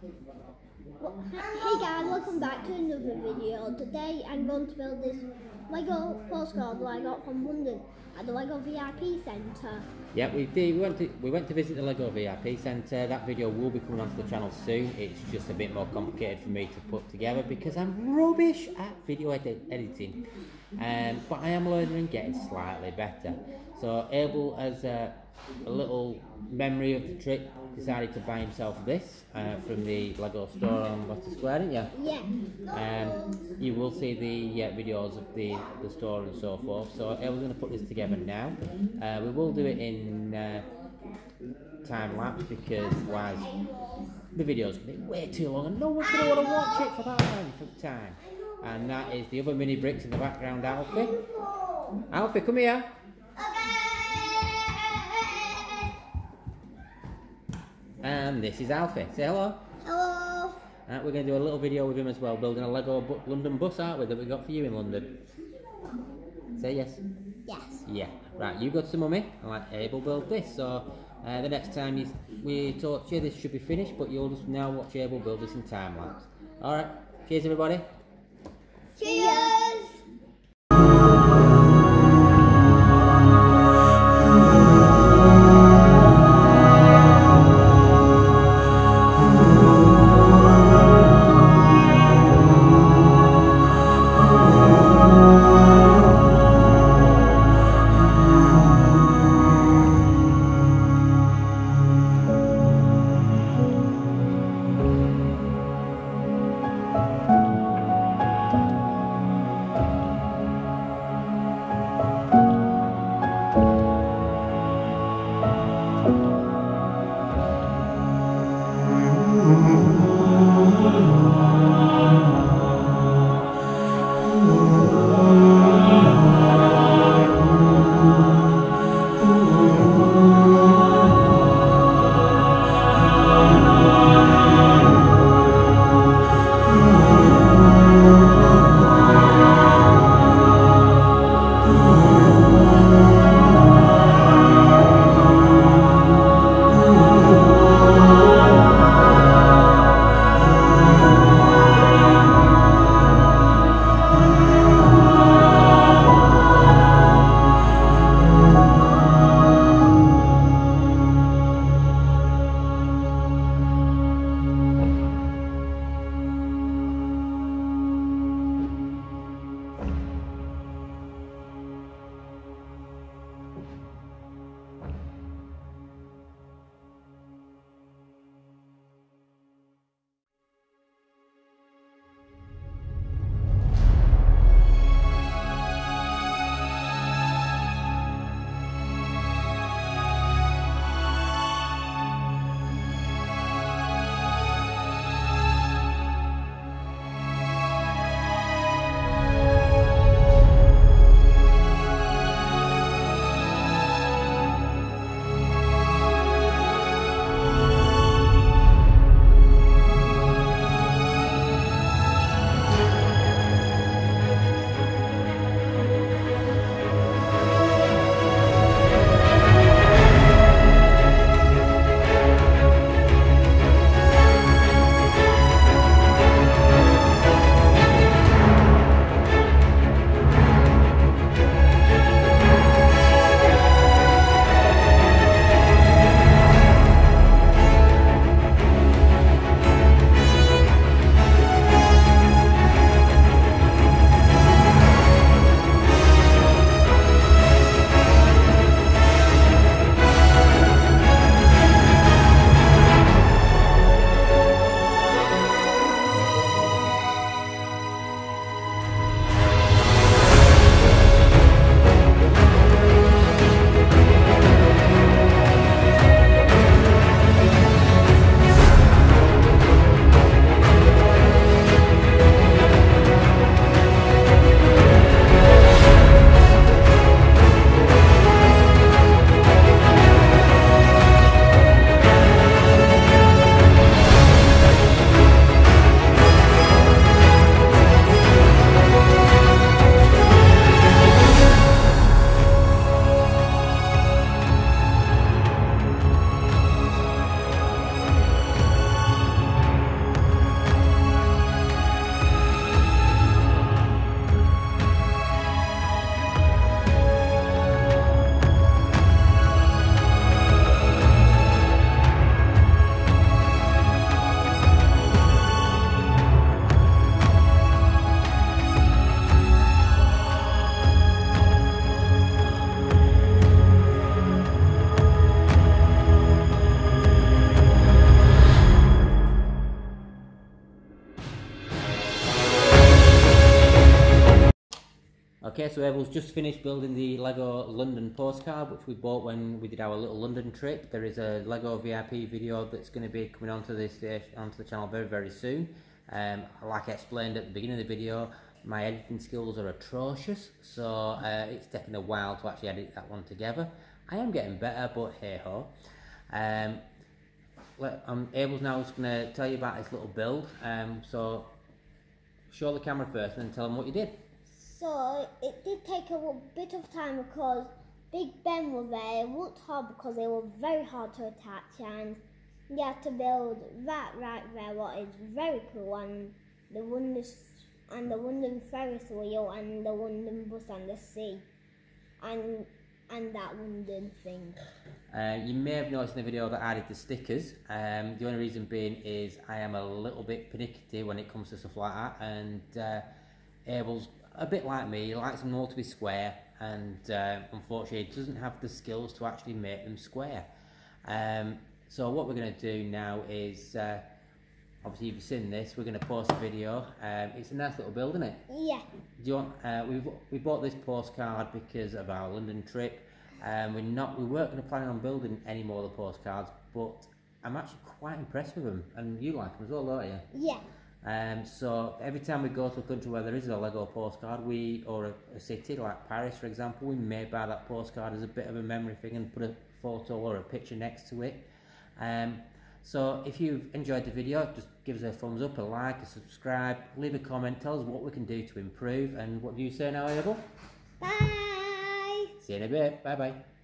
Well, Hey guys, welcome back to another video. Today I'm going to build this Lego postcard that I got from London at the Lego VIP Centre. Yeah, we did. We went to we went to visit the Lego VIP Centre. That video will be coming onto the channel soon. It's just a bit more complicated for me to put together because I'm rubbish at video edit editing. Um, but I am learning and getting slightly better. So Abel has uh, a little memory of the trip. Decided to buy himself this uh, from the Lego store on Leicester Square, didn't you? Yeah. Um, you will see the uh, videos of the, the store and so forth. So Abel's going to put this together now. Uh, we will do it in uh, time lapse because otherwise the video's going to be way too long and no one's going to want to watch it for that length of time. And that is the other Mini Brix in the background, Alfie. Alfie, come here. And this is Alfie. Say hello. Hello. Uh, we're going to do a little video with him as well, building a Lego bu- London bus, aren't we, that we got for you in London? Say yes. Yes. Yeah. Right, you go to mummy and let Abel build this. So uh, the next time you, we talk to you, this should be finished, but you'll just now watch Abel build this in time lapse. Alright, cheers everybody. Okay, so Abel's just finished building the Lego London postcard, which we bought when we did our little London trip. There is a Lego VIP video that's going to be coming onto this onto the channel very very soon. Um, like I explained at the beginning of the video, my editing skills are atrocious, so uh, it's taken a while to actually edit that one together. I am getting better, but hey ho. Um, um, Abel's now just going to tell you about his little build. Um, so show the camera first and then tell them what you did. So it did take a bit of time because Big Ben was there. It looked hard because they were very hard to attach and you had to build that right there what is very cool and the wonders and the London Ferris wheel and the London bus and the sea and and that London thing. Uh, you may have noticed in the video that I added the stickers. Um, the only reason being is I am a little bit pernickety when it comes to stuff like that and uh, Abel's a bit like me, he likes them all to be square and uh, unfortunately doesn't have the skills to actually make them square. Um, so what we're going to do now is, uh, obviously you've seen this, we're going to post a video. Um, it's a nice little build, isn't it? Yeah. Do you want, uh, we we bought this postcard because of our London trip. Um, we're not, we weren't going to plan on building any more of the postcards, but I'm actually quite impressed with them, and you like them as well, don't you? Yeah. Um, so every time we go to a country where there is a Lego postcard, we or a, a, city like Paris, for example, we may buy that postcard as a bit of a memory thing and put a photo or a picture next to it. Um, so if you've enjoyed the video, just give us a thumbs up, a like, a subscribe, leave a comment, tell us what we can do to improve. And what do you say now, Abel? Bye. See you in a bit. Bye bye.